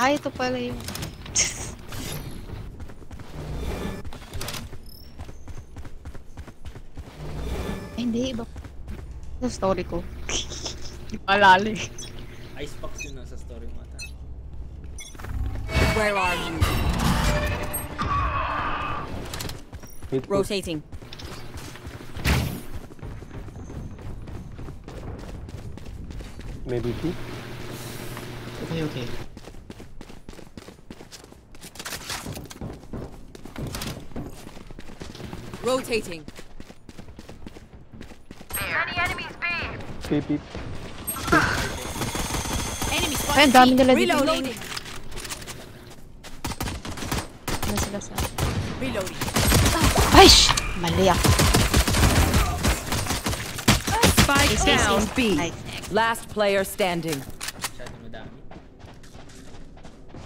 Ay, ito pala yung... Ay, hindi. Iba. Sa story ko. Hindi ko alala eh. Icebox yun nasa story mo ata. Where are you? Rotating. Maybe two. Okay, okay. Rotating. Peep, peep. Enemy spotted. Ay, ang dami nila dito. Reloading. Ano sila sa... Reloading. Ay, sh! Mali ako. Spike Ace, ace, down. B. Last player standing.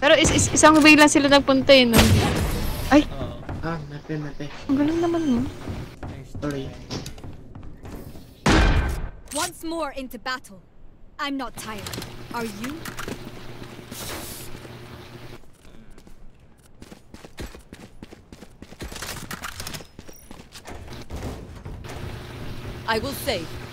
Pero is, is, isang way lang sila nagpunta eh. No? Ay, Oo. Nape, nape. ang galing naman mo. Sorry. Once more into battle. I'm not tired. Are you? I will save.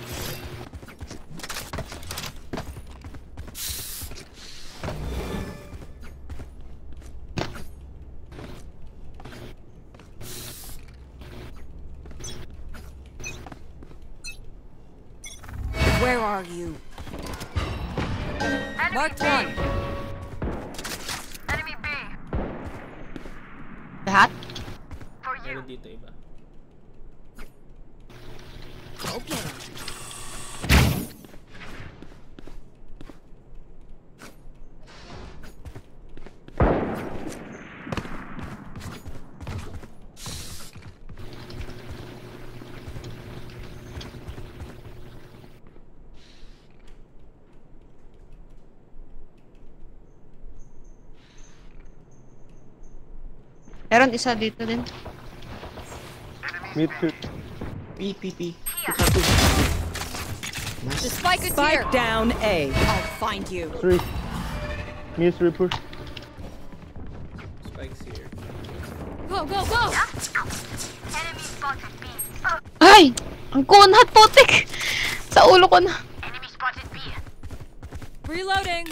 Meron isa dito din. Mid two. P, P, P. Two. The Nice. spike is here. Spike down A. I'll find you. Three. Mid three push. Spikes here. Go, go, go! Ay! Ang kunat putik! Sa ulo ko na. Reloading.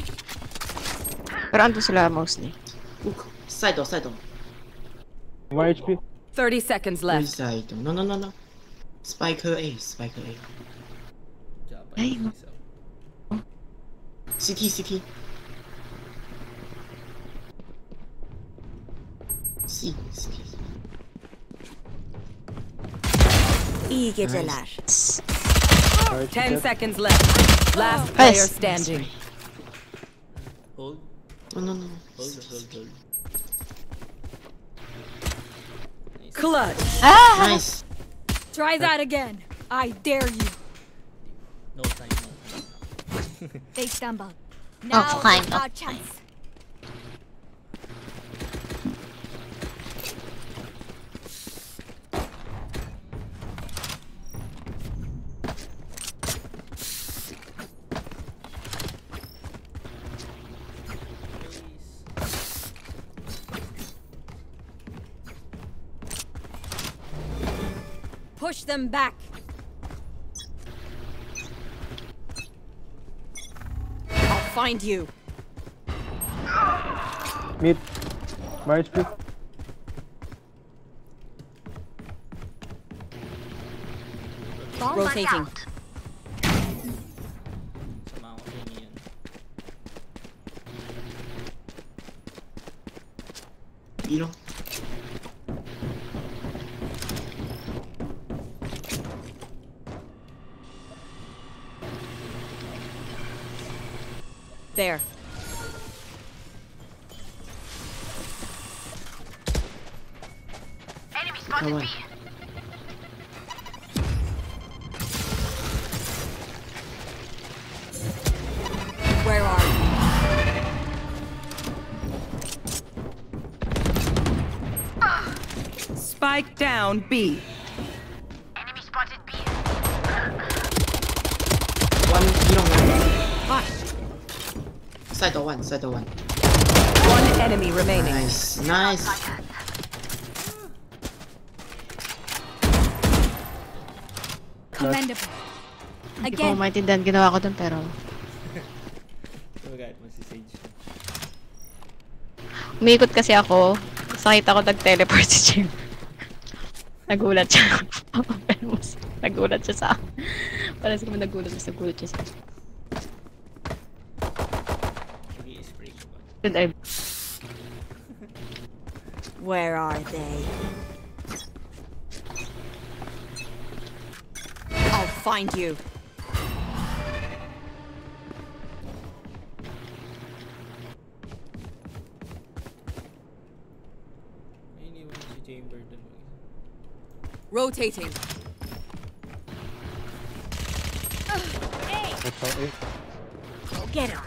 Pero ando sila mostly. Side door, side door. One HP. 30 seconds Where left. is side door? No, no, no, no. Spike her A, spike her A. Job. Ay, Ay, so. CT, CT. C, CT. İyi geceler. Right, 10 seconds left. Last player standing. Hold. No, no, no. no. Hold, hold, hold. Nice. Clutch. Ah! Nice. Try that again. I dare you. No time, no time. They stumble. Now fine, oh, our chance. Push them back. I'll find you. Mid. One HP. Rotating. Sama down B. One, you know, one. Side door one, side door one. enemy remaining. Nice, nice. Commendable. Hindi ko Again, maintindihan ginawa ko dun pero... Tumagayat mo si Sage. Umiikot kasi ako. Tapos nakita ko nag-teleport si Jim. Nagulat siya. Nagulat siya sa akin. Parang siguro nagulat siya, nagulat siya sa akin. Sige, spray ko ba? Should I... Where are they? I'll find you. Rotating. All go get him.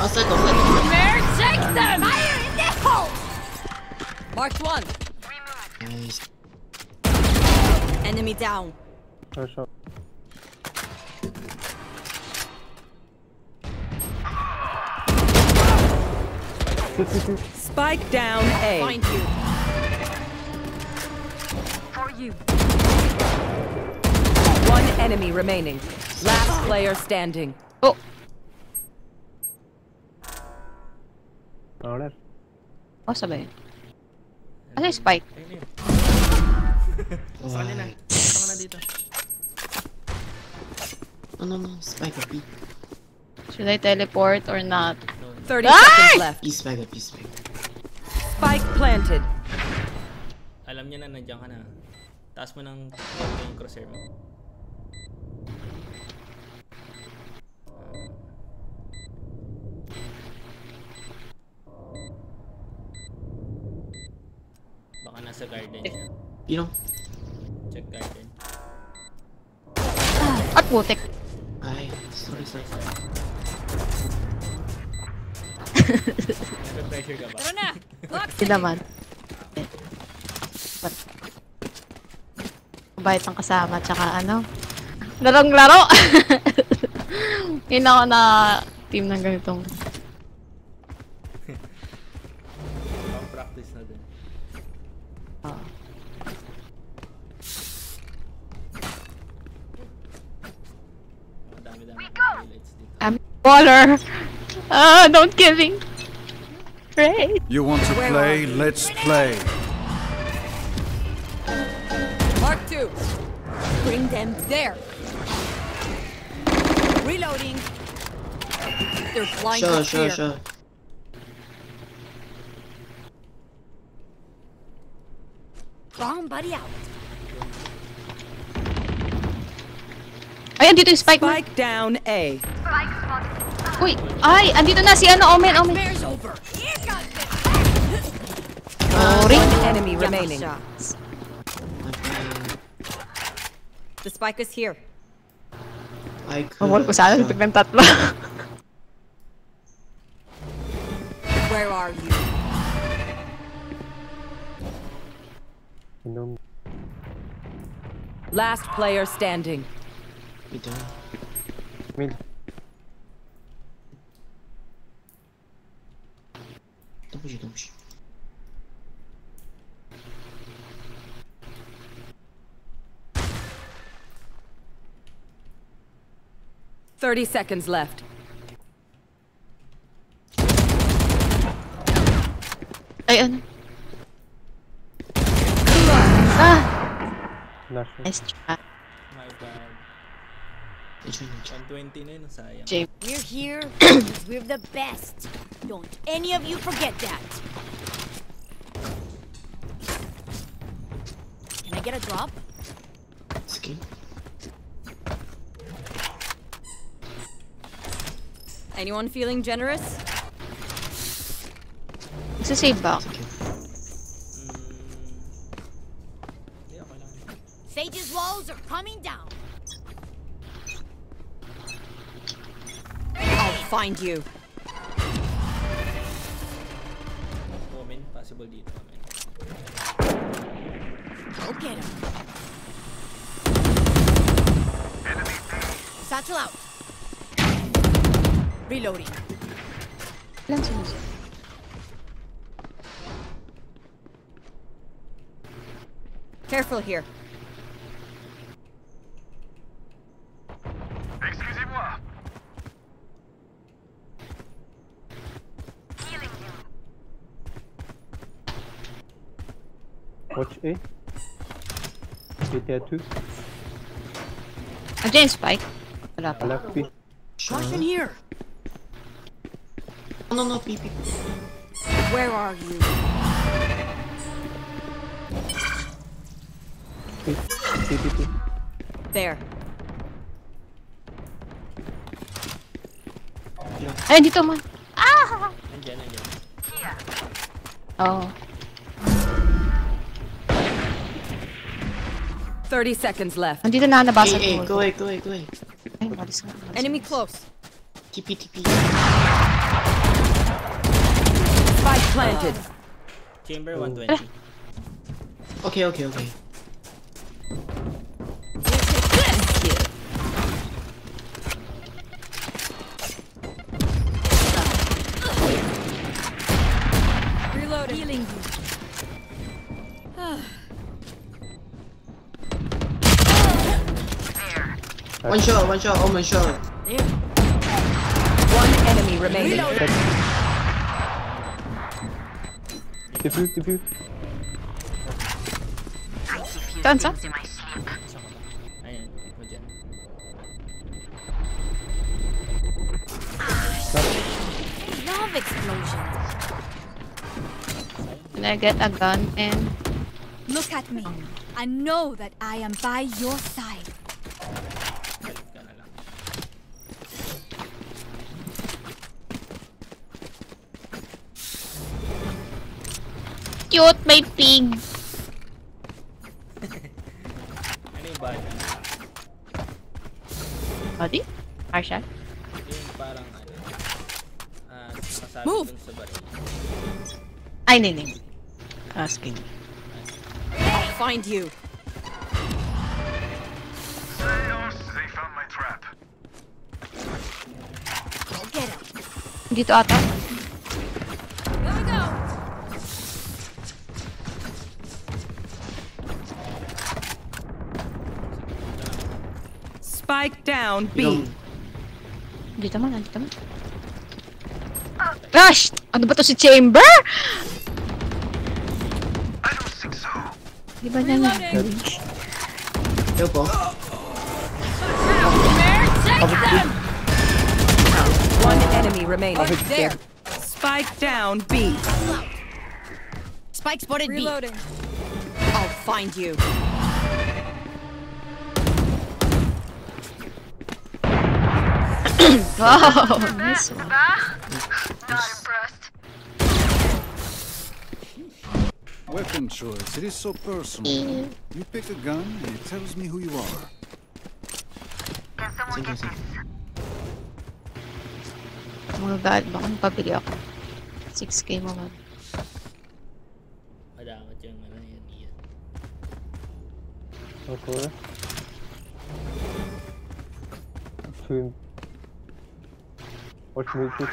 Outside, outside. Where take them? Fire in the hole! Marked one. Nice. Enemy down. Nice shot. Spike down A. Find you. For you. One enemy remaining. Last player standing. Oh! Alright. Oh, sabay. Ano yung spike? Ayun na yun. Oh, Saan na? Saan ka na dito? no, no, no. Spike up, Should I teleport or not? 30 Ay! seconds left. B spike up, B spike up. Spike planted. Alam niya na nandiyan ka na. Taas mo ng yung crosshair mo. Baka nasa garden siya. You know? Check garden. At putik. Ay, sorry, sorry. Nag-pressure ka ba? Tara na! Hindi naman. But, Mabait ang kasama, tsaka ano, larong laro! Yun ako na team ng ganitong. Pang practice na din. ah. Madami-dami highlights dito. I'm baller! Ah, don't kill me! Great! You want to play? Let's play. Mark two. Bring them there. Reloading. They're blind Sure, with sure, fear. sure. Bomb buddy out. Ay, andito yung spike mo. Spike down A. Uy! Ay! Andito na si ano, Omen, Omen! Bear's over. Here comes the Sorry! One enemy remaining. The spike is here. I oh, could. Mawal ko sana, biglang tatlo. Where are you? You Last player standing. We don't. mid. Don't push it, don't push it. Thirty seconds left. Ay, ano? Ah! Last. Nice try. My bad. Enjoy, enjoy. 120 na yun, sayang. James. We're here because we're the best. Don't any of you forget that. Can I get a drop? It's. Anyone feeling generous? Magsasave ba ako? It's a safe Hindi, okay lang. Sage's walls are coming down. I'll find you. Omen, possible dito. Go get him. Satchel out. Reloading. Ilan sinusunod? Careful here. Watch A. GTA 2. Andiyan yung spike. Wala pa. I left B. Caution here. No, no, no, P, P. Where are you? B. CT2. There. Ay, dito man. Nandiyan, nandiyan. Oo. 30 seconds left. Nandito na nabasa A, A, ko. go A, go A, go A. Ay, walis nga. Enemy close. TP, TP. Spike planted. Chamber 120. Okay, okay, okay. Reloading. Healing One shot, one shot, oh Omen shot. One enemy remaining. Defuse, defuse. Saan, saan? Ayan, pick mo dyan. Love explosions. Can I get a gun and... Look at me. I know that I am by your side. Cute, may pig! Ano yung bala? Body? Marshall? Yung parang ano. Ah, masabi Move! dun sa baril. Ay, hindi, hindi. Asking. I'll find you. Go get him. Dito ata. Spike down Yung, B. Dito man, dito ah, man. Gosh! Ah, ano ba to si Chamber? Di ba niya na? yo po. One enemy remaining. There. Spike down B. Spike spotted B. Reloading. I'll find you. Wow! Nice one. Weapon choice, it is so personal. You pick a gun and it tells me who you are. Sige, sige. Mga god, baka mapabili ako. 6k mo man. Yan. Okay. Swim. Watch music.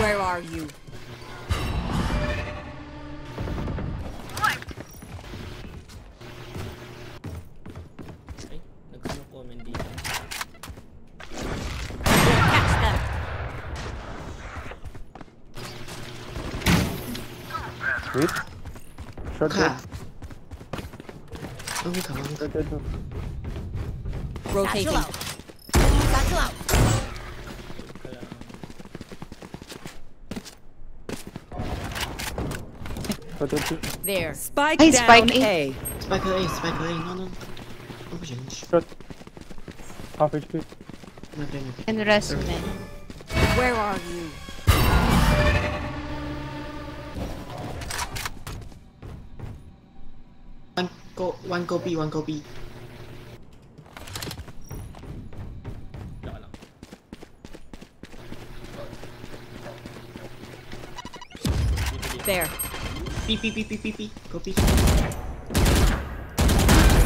Where are you? Ay, nagsumo-comment dito. Catch them. Wait. Shot Ka. dead. Ang ka, ang ka. Rotating. Battle out. Kaya, Shot. There. Spike Ay, down spike A. Spike A, spike A. No, no. Ano ba yan? Shot. Half HP. Natin, natin. And rest man. Where are you? One go, one go B, one go B. there. Beep beep beep beep beep beep. Go pee.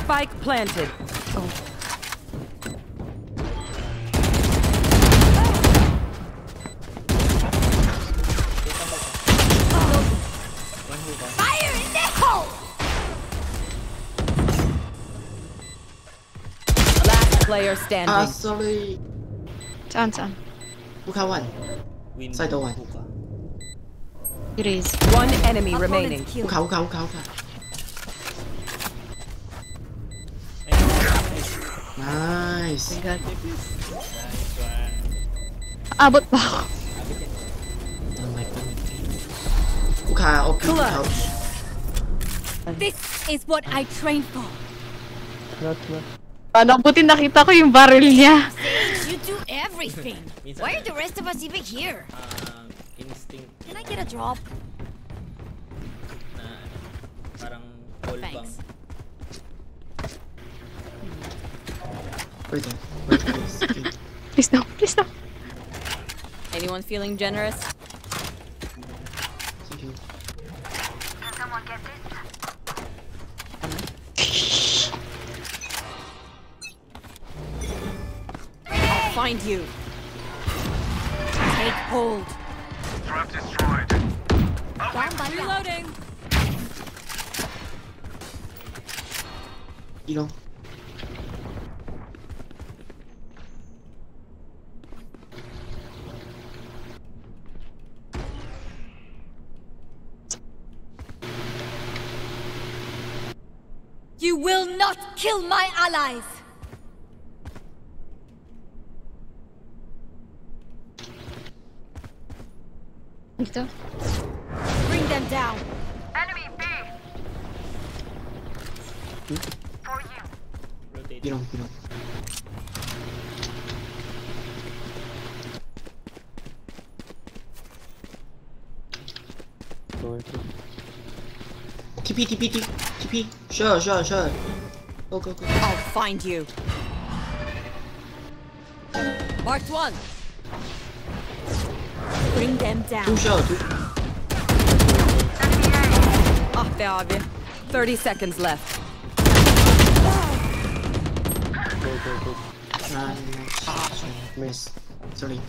Spike planted. Oh. Fire in the hole! Last player standing. Ah, uh, sorry. 这样这样。不开 one，再多 one。Hookah. Erase. One enemy Opponent remaining. killed. Hookah, hookah, hookah, hookah. Nice. My god. Nice one. Abot pa ako. Oh my god. Hookah, OP, couch. This is what I trained for. Not, not. Ano, buti nakita ko yung barrel niya. You do everything. Why are the rest of us even here? ah, instinct Can I get a drop? na parang call. Thanks. Wait there. Wait, please. Okay. Please no, please no. Anyone feeling generous? Thank you. I'll find you. Take hold. Trap destroyed. Down Reloading. You know. You will not kill my allies. Dito. Bring them down. Rotate. You know, you know. Go into. TP, TP, TP, TP. Sure, sure, sure. Go, go, go. I'll find you. Marked one. Bring them Two down. sure, two. Ah be abi. 30 seconds left. Go, go, go. Nice. Miss. Sorry.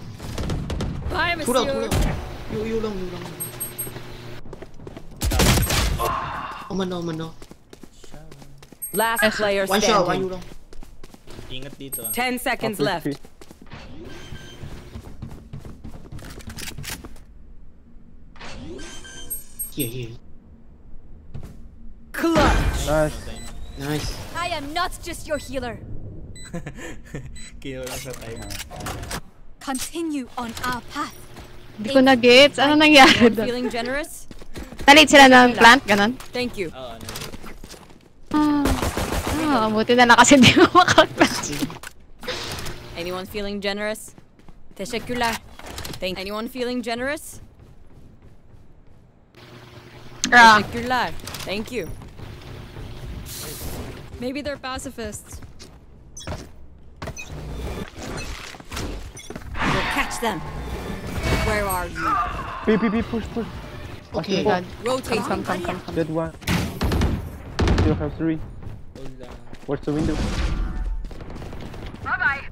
Bye, Two long, two monsieur. long. You, you long, you long. Oh, mano, mano. Last player One shot, one you standing. long. Ingat dito ah. 10 seconds left. Here, here. Clutch. Nice. Nice. I am not just your healer. Kinuha lang sa time. Continue on our path. Hindi ko na-gets. Ano nangyari doon? feeling generous? Nalit sila ng plant, ganon? Thank you. Oo, ano. Ah, ah buti na lang kasi di mo makaklas. Anyone feeling generous? Teşekkürler. Thank Anyone feeling generous? Ah, Teşekkürler. Thank you. Maybe they're pacifists. We'll catch them. Where are you? P, P, P, push, push. Okay. God. Rotate. Come, come, come, come. Dead one. Still have three. Hold lang. Where's the window?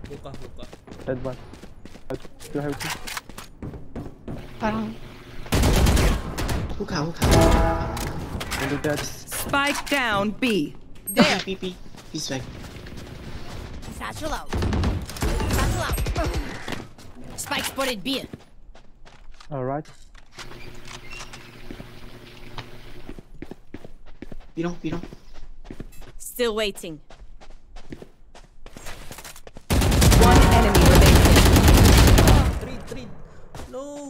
Hookah, hookah. Dead one. Still have two. Parang, Hookah, hookah. Window dead. Spike down B. There. PP. He's back. Satchel out. Satchel out. Spike spotted B. Alright. Pinong, pinong. Still waiting. One enemy remaining. Trade, trade. No!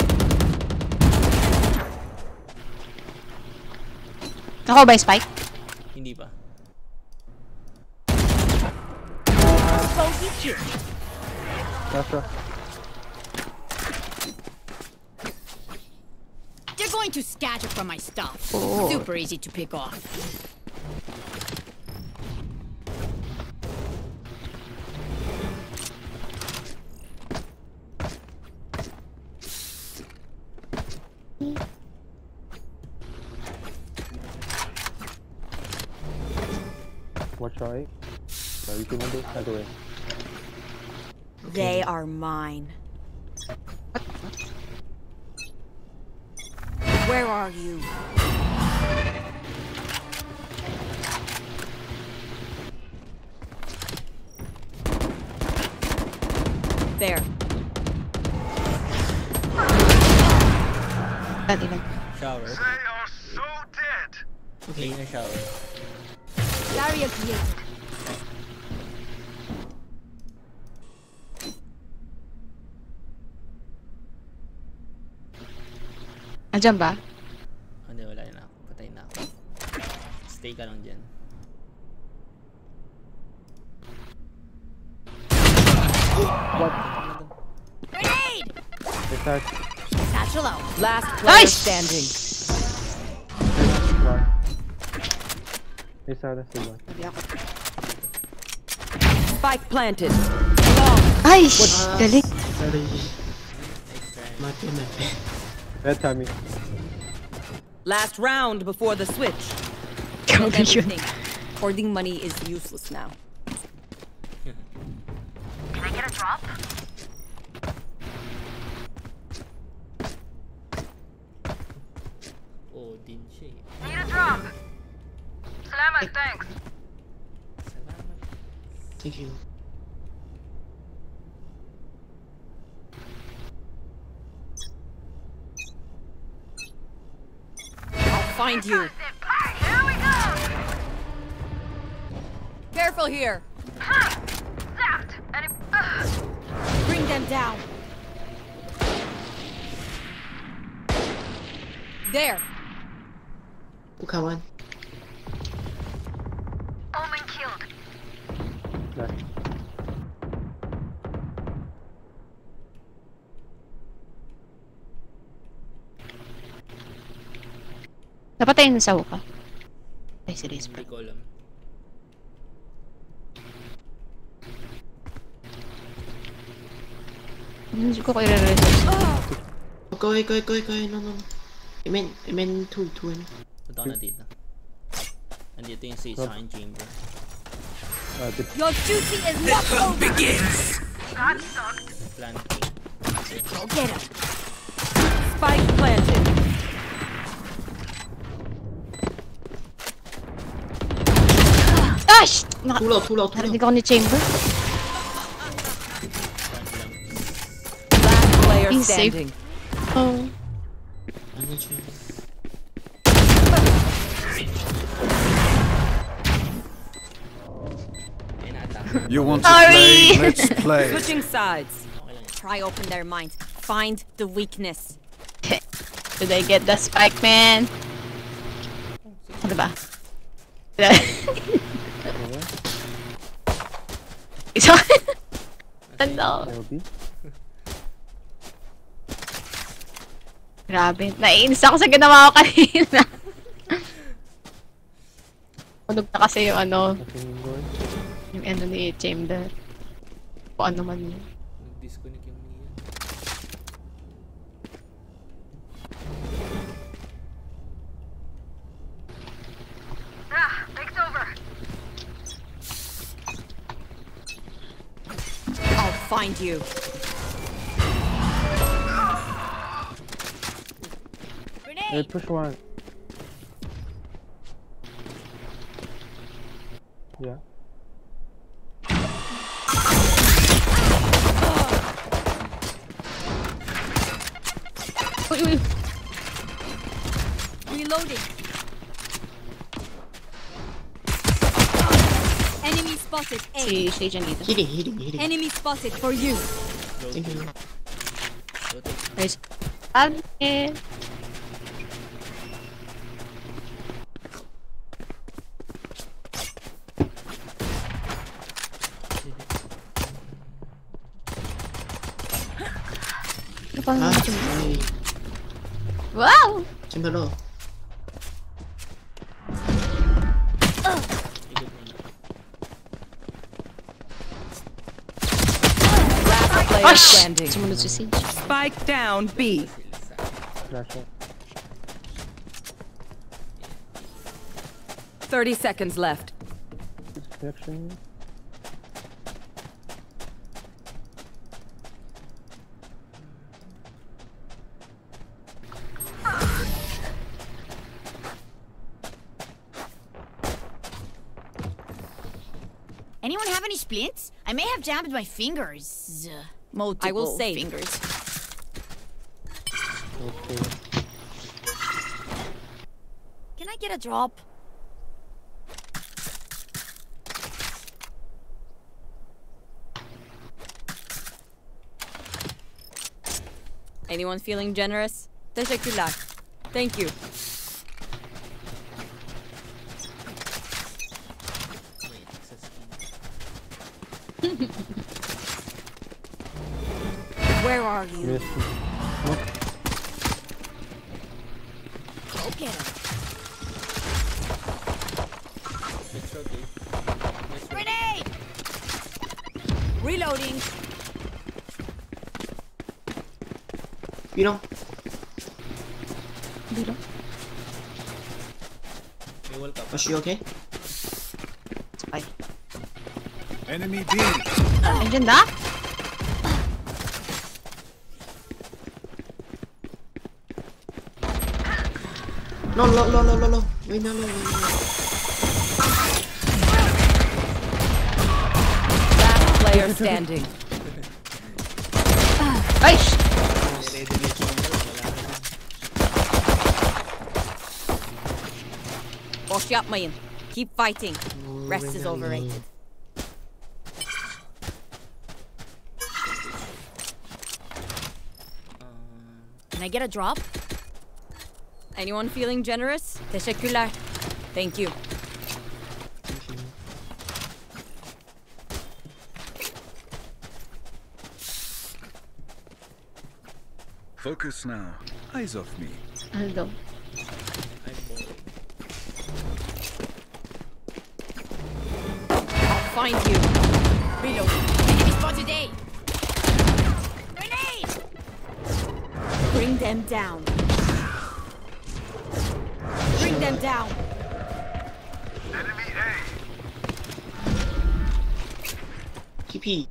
Ako ba yung spike? Hindi pa. Last. They're going to scatter from my stuff. Super easy to pick off. Are mine. Where are you? Andiyan ba? Hindi, wala na ako. Patay na ako. Stay ka lang dyan. Grenade! They start. Satchel out. Last player Nice! standing. One. They start as one. Spike planted. Ay! Galing. Sorry. Mati, mati. Red Tommy. Last round before the switch. Grabe yun. Everything. Hoarding money is useless now. Can I get a drop? Oh, din siya eh. Need a drop. Salamat, thanks. Salamat. Thank you. Find you. Here we go. Careful here. Zapped. And it, ugh. Bring them down. There. Ukawan. Omen killed. Nice. Napatay na sa ka. Ay, serious Hindi bro. ko alam. Hindi ko ko i-resource. Go away, go go go away. No, no. I meant, I meant two, two. ano. Ka na dito. Nandito yung sa sa akin chamber. Your duty is not over. Plan Go get him. Spike planted. Gosh! Naka- Too low, too low, too low. Narinig ako ni Chamber. Last player He's safe. Oh. Ano siya? Ay, na-attack. You want to Sorry. play? Let's play. Switching sides. Try open their minds. Find the weakness. Did I get the spike, man? Ano ba? ano? Grabe. Naiinis ako sa ginawa ko kanina. Tunog na kasi yung ano, yung ano ni Chamber. O ano man yun. Nag-disconnect find you. Hey, push one. Si Sage. Enemy spotted for you. Thank you. Nice. Ate. Ano pa? Ay. Wow! Chimbalo. Last player Gosh! standing. Sumunod si Spike down B. 30 seconds left. Connection. Anyone have any splints? I may have jammed my fingers. Multiple I will save. fingers. Okay. Can I get a drop? Anyone feeling generous? Teşekkürler. Thank you. Wait, access Where are you? Go get him. Okay. Grenade! Reloading. You know, May wall ka pa. was she okay? Ay. Enemy B. Andiyan na? No, low, low, low, low, low. Wait, no, no, no, no. Last player standing. Ay! Ready-ready yung wall. Wala na din. Boş yapmayın. Keep fighting. Rest is overrated. Can I get a drop? Anyone feeling generous? Teşekkürler. Thank you. Focus now. Eyes off me. Ano daw? I'll find you. Reload. Enemy spotted A. Grenade! Bring them down. Bring them down. TP.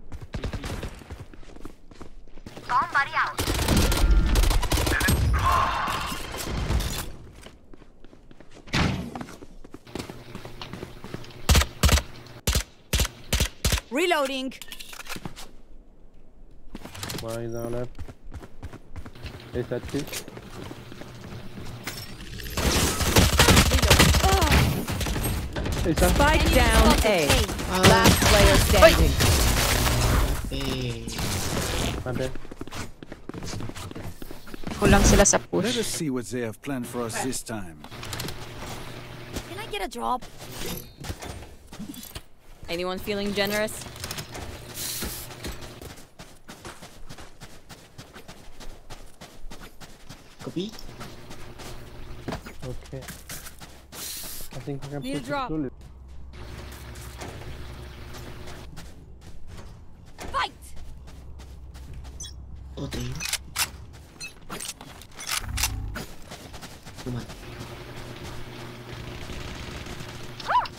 Somebody out. Reloading. One is on left. Is that two? Is that Spike down A. Ah, Last player standing. my bad? Kulang sila sa Let us see what they have planned for us this time. Can I get a drop? Anyone feeling generous? Copy. Okay. I think I can Need a it drop. slowly. Fight! Oh, damn. Come on.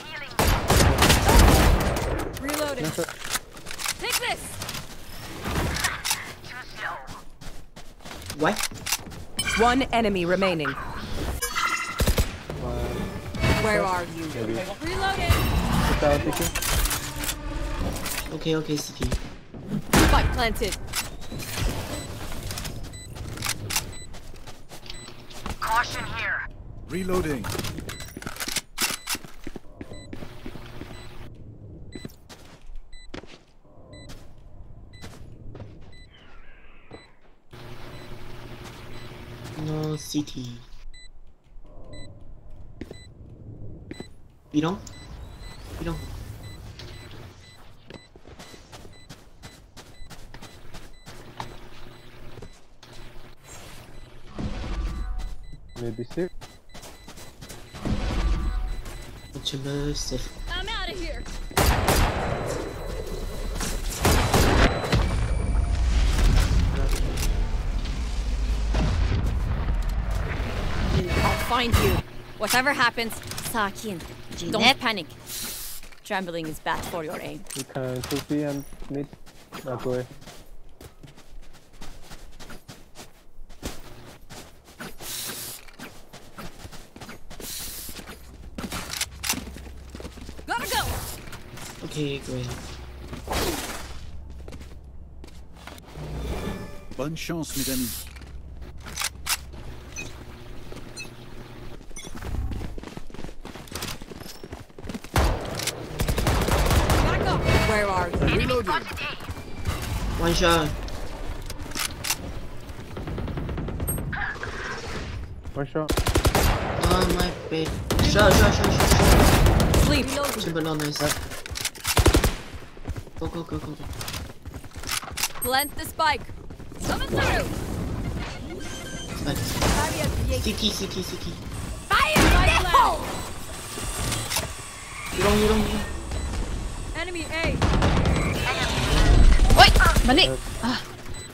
Healing. Reloading. Nasa, Take this! Too slow. What? One enemy remaining. Where are you? Maybe. Reloading. It's out, TP. Okay, okay, CT. Spike planted. Caution here. Reloading. No, city. You know? You know? Maybe six. What's your most I'm out of here. Find you. Whatever happens, sakin. Don't panic. Trembling is bad for your aim. You can 2P and mid. That way. Gotta go. Okay, great. Bonne chance, mes amis. Where are you? Reloading. One. One shot. Oh my bad. Shot, shot, shot, shot, shot. Sleep. Super low, nice. Go, go, go, go, go. Plant the spike. Coming through. Like, Barrier created. CT, CT, CT. Fire in the hole. Yulong, yulong, yulong. Enemy A. Uy! Mali!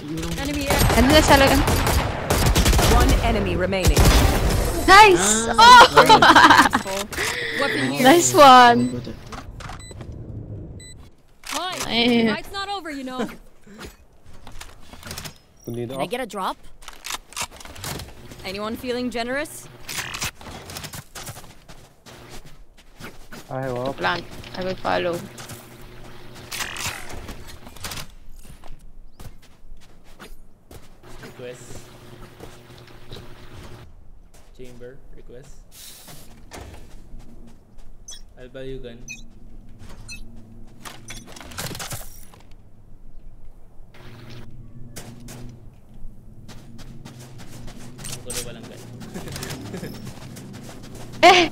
Yulong. Enemy A. Ano na sa lagan? One enemy remaining. Nice! Ah, Oh! Nice one! Hi. Ay. Fight's not over, you know. Can I get a drop? Anyone feeling generous? I have up. Plant. I will follow. えっ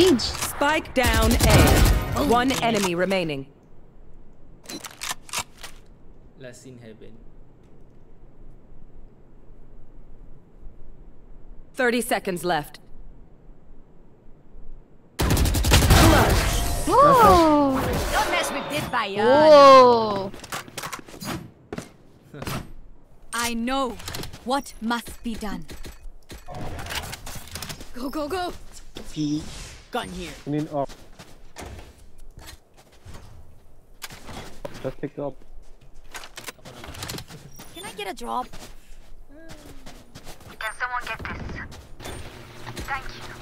Dito na pala si standing. Sage. Spike down A. One enemy remaining. Last in heaven. 30 seconds left. Whoa! Don't mess with this Bayan. Whoa! I know what must be done. Go, go, go. P. Gun here. We need oh. up. Just pick up. Can I get a drop? Can someone get this? Thank you.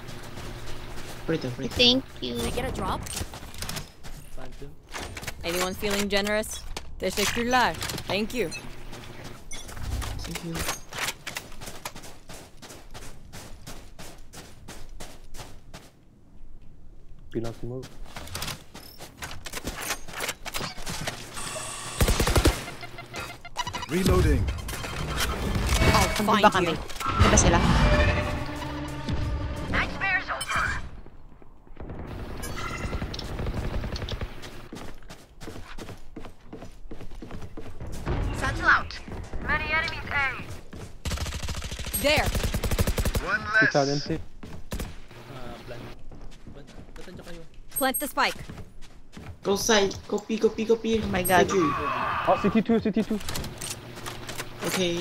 Operator, operator. Thank you. Can I get a drop? Phantom. Anyone feeling generous? Teşekkürler. Thank you. Thank you. Pilang to move. Reloading. I'll find you. Ano sila? Nightmare's over. Satchel out. Many enemies A. There. Six out Plant the spike. Go side. Go P, go P, go P. Oh my God. Thank. Oh, CT2, CT2. Okay.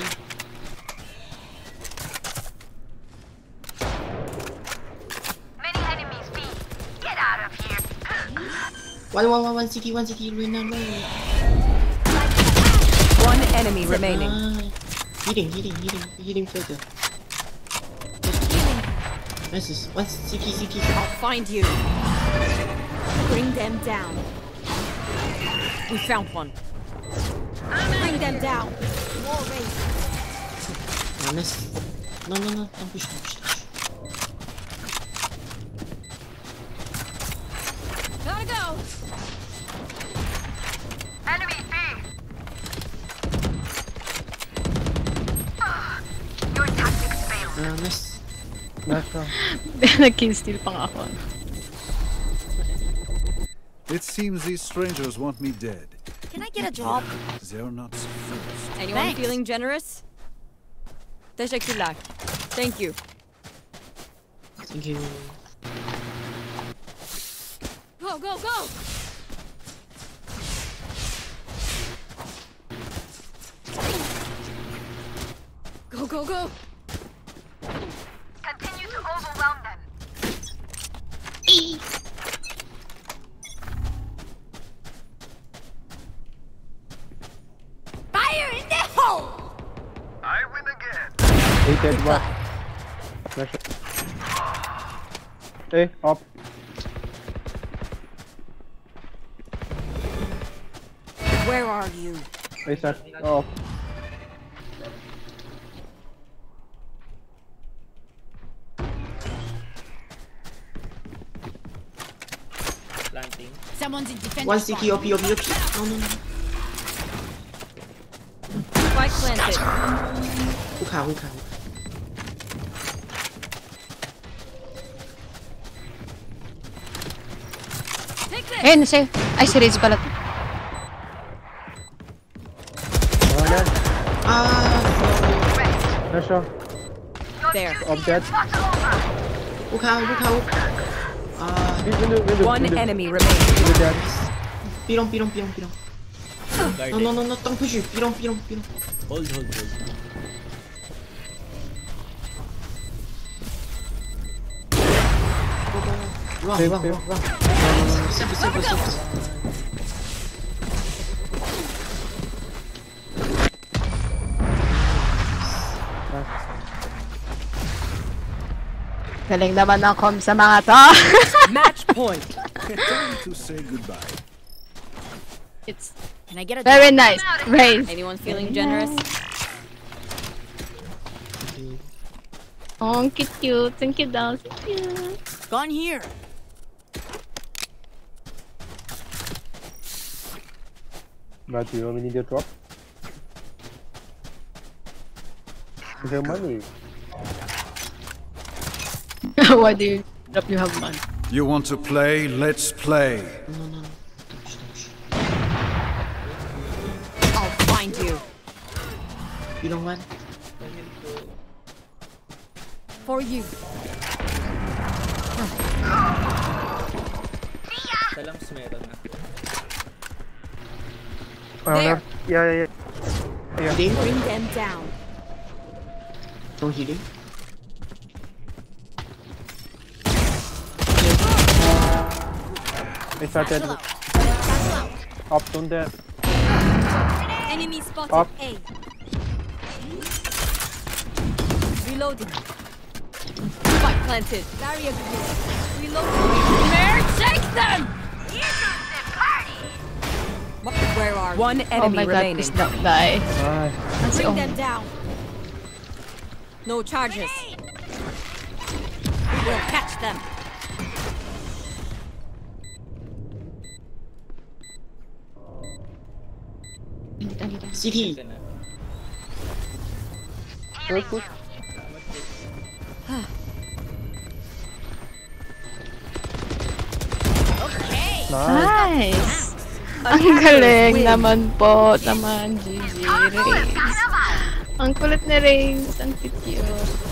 Many enemies B. Get out of here. One, one, one, one CT, one CT. Run, run, run. One enemy remaining. Ah, healing, healing, healing, healing further. Nice. One CT, CT. I'll find you. Bring them down. We found one. Bring them down. More race. No, nice. No, no, no. Don't push, don't push, push. Gotta go. Enemy B. Your tactics failed. Ah, nice. Nice one. Nag-kill steal pa nga ako. It seems these strangers want me dead. Can I get a job? They're not so fast. Anyone Thanks. feeling generous? Teşekkürler. Thank you. Thank you. Go, go, go! Go, go, go! Hey. Flash. Hey, up. Where are you? Hey, sir. Off. Planting. Someone's in defense. One CT, OP, OP, OP. No, no, no. Spike planted. Hookah, hookah, hookah. Ayun, nasa Ay, si Riz pala. to. Ah, Flash off. There. Up dead. hookah, hookah, hookah. Ah, Window, window, One window. enemy. Window dead. pirong, pirong, pirong, No, no, no, no, don't push you. Pirong, pirong, pirong. Hold, hold, hold. Wrong, Save, wrong, save. wrong, wrong. Simple, simple, simple. Galing naman ng com sa mga to. Match point. Time to say goodbye. It's. Can I get a? Very nice. Raze. Anyone feeling generous? Oh, ang cute cute. Thank you daw. Thank you. Gone here. But you only need a drop. Is there money? Why do you drop you have money? You want to play? Let's play. I'll find you. Pirong one. For you. Oh, no. Yeah, yeah, yeah. Healing? Bring them down. No healing? They started Battle out. Battle out. up on there. Enemy spotted Up. A. Reloading. Spike planted. Barrier clear. Reloading. Mare, take them! Where are you? One Oh enemy my god, remaining. please don't die. Nice. Bring oh, them down. No charges. We'll catch them. CT. Ito na. Push, push. Nice. nice. Ang galing naman po naman, GG Rings. Ang kulit ni Rings. Ang cute.